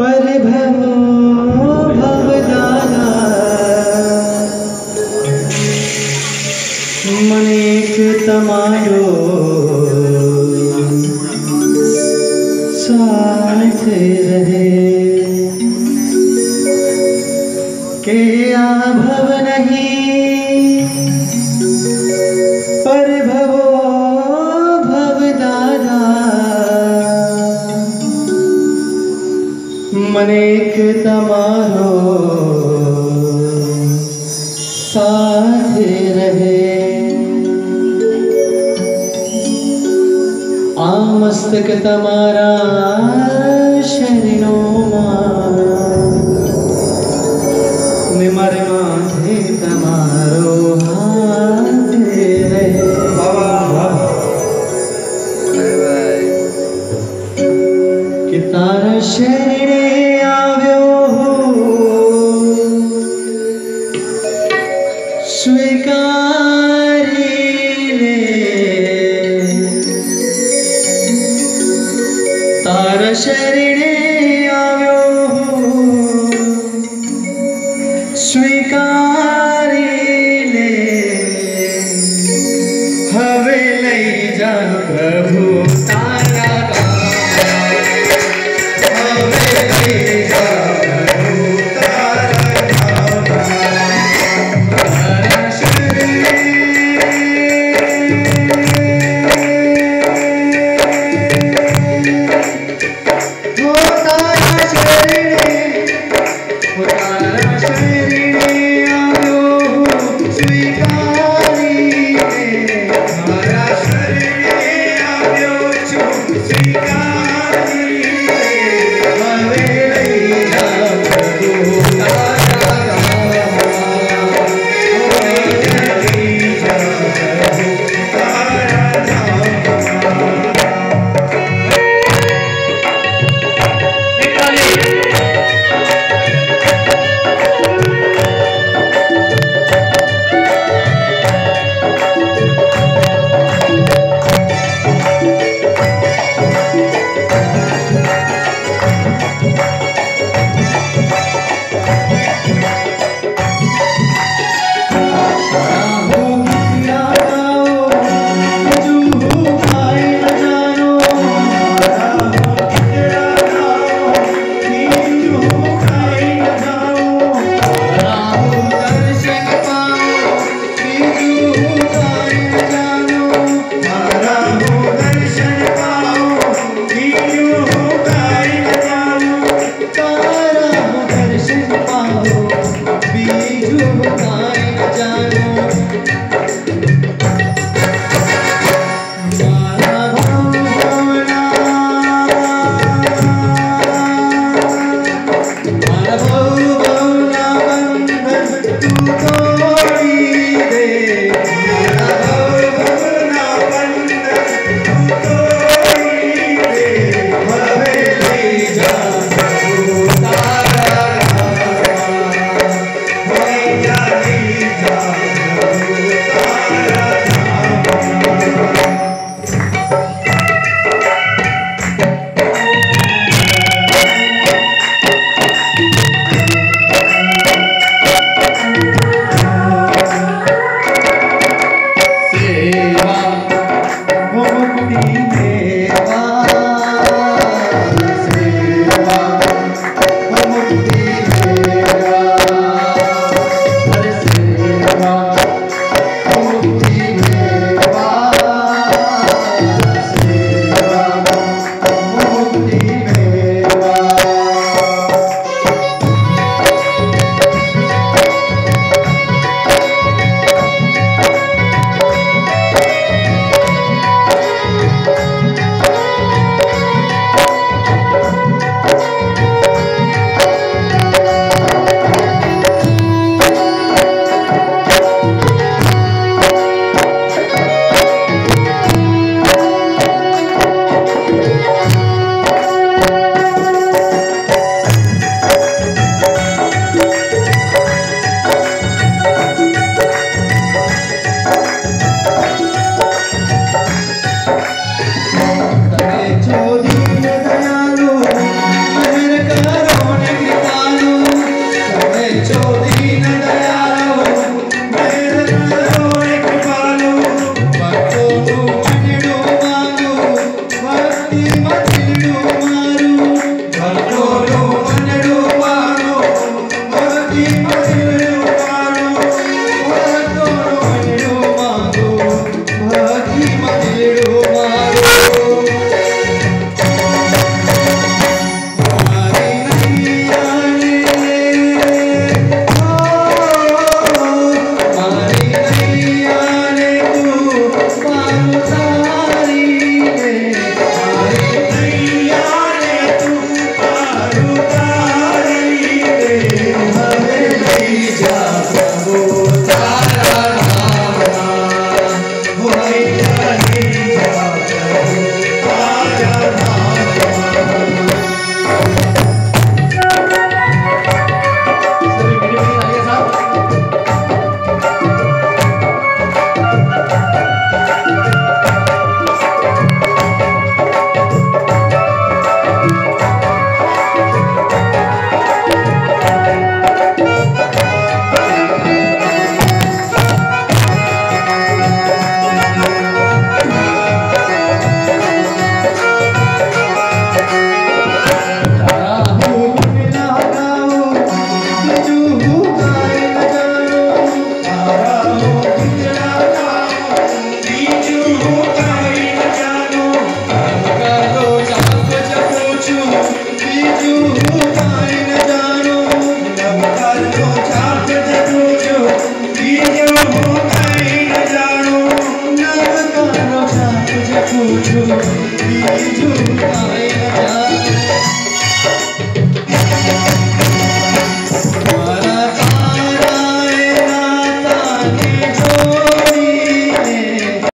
परिभवो भवदाना अनेक समारोह साथ रहे। आमस्तक तमारा शरीरों में। मारे तमारो रहे। कि तारा शरीर स्वीकारिणे तारशरिणे आव्यो स्वीकार Yeah. to